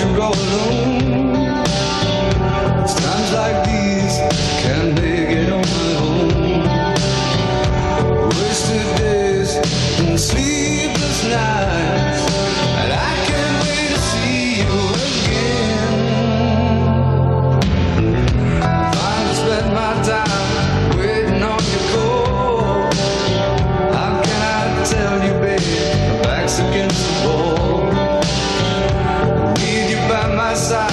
you roll alone. side.